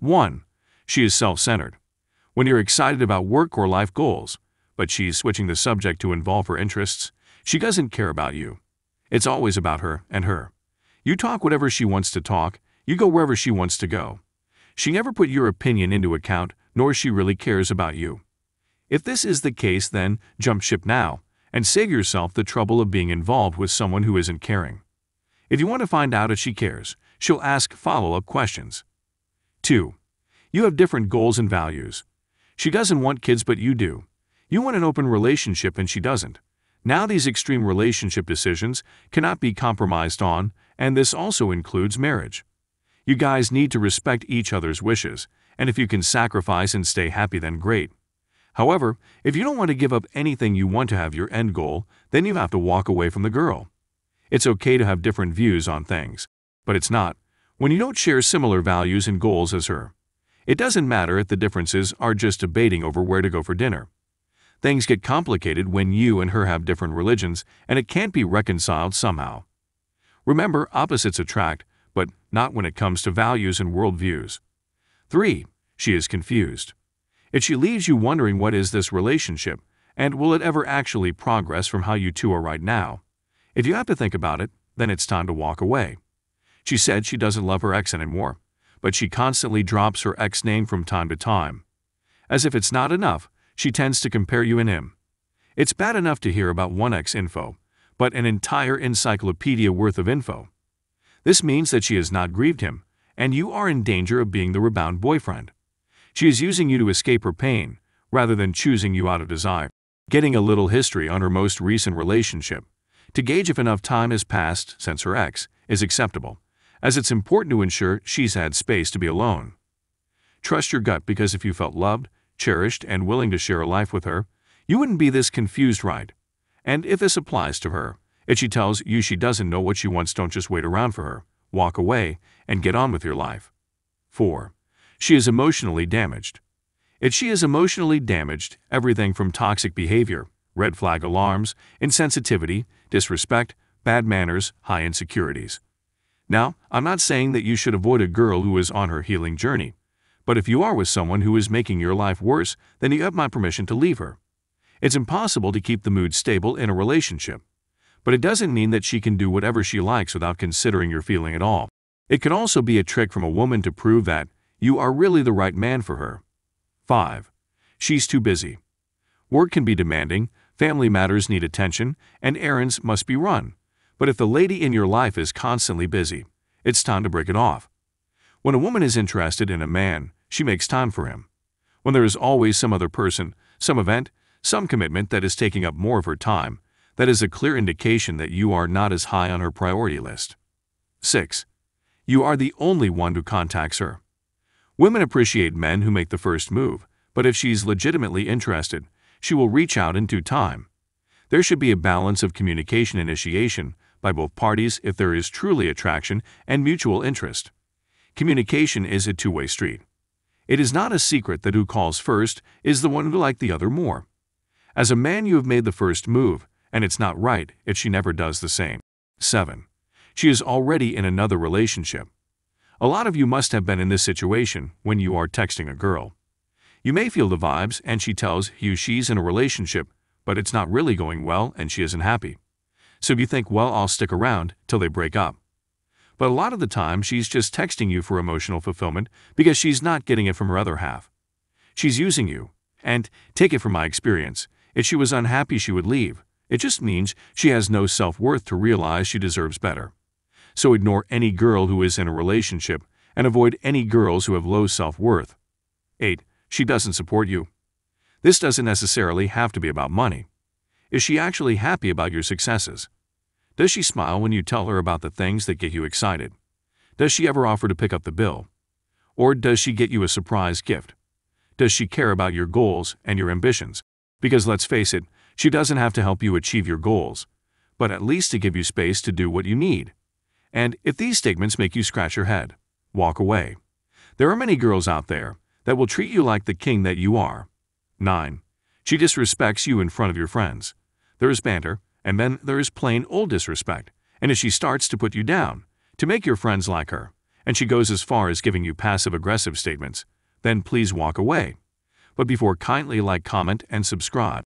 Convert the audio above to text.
1. She is self-centered. When you're excited about work or life goals, but she's switching the subject to involve her interests, she doesn't care about you. It's always about her and her. You talk whatever she wants to talk, you go wherever she wants to go. She never put your opinion into account, nor she really cares about you. If this is the case, then jump ship now and save yourself the trouble of being involved with someone who isn't caring. If you want to find out if she cares, she'll ask follow-up questions. 2. You have different goals and values. She doesn't want kids but you do. You want an open relationship and she doesn't. Now these extreme relationship decisions cannot be compromised on, and this also includes marriage. You guys need to respect each other's wishes, and if you can sacrifice and stay happy then great. However, if you don't want to give up anything you want to have your end goal, then you have to walk away from the girl. It's okay to have different views on things, but it's not when you don't share similar values and goals as her. It doesn't matter if the differences are just debating over where to go for dinner. Things get complicated when you and her have different religions, and it can't be reconciled somehow. Remember, opposites attract, but not when it comes to values and worldviews. 3. She is confused. If she leaves you wondering what is this relationship, and will it ever actually progress from how you two are right now, if you have to think about it, then it's time to walk away. She said she doesn't love her ex anymore, but she constantly drops her ex name from time to time. As if it's not enough, she tends to compare you and him. It's bad enough to hear about one X info, but an entire encyclopedia worth of info. This means that she has not grieved him, and you are in danger of being the rebound boyfriend. She is using you to escape her pain, rather than choosing you out of desire. Getting a little history on her most recent relationship, to gauge if enough time has passed since her ex, is acceptable, as it's important to ensure she's had space to be alone. Trust your gut because if you felt loved, cherished, and willing to share a life with her, you wouldn't be this confused right. And if this applies to her, if she tells you she doesn't know what she wants, don't just wait around for her. Walk away and get on with your life. 4. She is emotionally damaged. If she is emotionally damaged, everything from toxic behavior, red flag alarms, insensitivity, disrespect, bad manners, high insecurities. Now, I'm not saying that you should avoid a girl who is on her healing journey. But if you are with someone who is making your life worse, then you have my permission to leave her. It's impossible to keep the mood stable in a relationship. But it doesn't mean that she can do whatever she likes without considering your feeling at all. It could also be a trick from a woman to prove that you are really the right man for her. 5. She's too busy. Work can be demanding, family matters need attention, and errands must be run. But if the lady in your life is constantly busy, it's time to break it off. When a woman is interested in a man, she makes time for him. When there is always some other person, some event, some commitment that is taking up more of her time, that is a clear indication that you are not as high on her priority list. 6. You are the only one who contacts her. Women appreciate men who make the first move, but if she's legitimately interested, she will reach out in due time. There should be a balance of communication initiation by both parties if there is truly attraction and mutual interest. Communication is a two-way street. It is not a secret that who calls first is the one who likes the other more. As a man you have made the first move, and it's not right if she never does the same. 7. She is already in another relationship. A lot of you must have been in this situation when you are texting a girl. You may feel the vibes and she tells you she's in a relationship, but it's not really going well and she isn't happy. So you think, well, I'll stick around till they break up. But a lot of the time, she's just texting you for emotional fulfillment because she's not getting it from her other half. She's using you. And take it from my experience, if she was unhappy, she would leave. It just means she has no self-worth to realize she deserves better. So ignore any girl who is in a relationship and avoid any girls who have low self-worth. 8. She doesn't support you. This doesn't necessarily have to be about money. Is she actually happy about your successes? Does she smile when you tell her about the things that get you excited? Does she ever offer to pick up the bill? Or does she get you a surprise gift? Does she care about your goals and your ambitions? Because let's face it, she doesn't have to help you achieve your goals, but at least to give you space to do what you need. And if these statements make you scratch your head, walk away. There are many girls out there that will treat you like the king that you are. 9. She disrespects you in front of your friends. There is banter, and then there is plain old disrespect, and as she starts to put you down, to make your friends like her, and she goes as far as giving you passive-aggressive statements, then please walk away. But before kindly like, comment, and subscribe.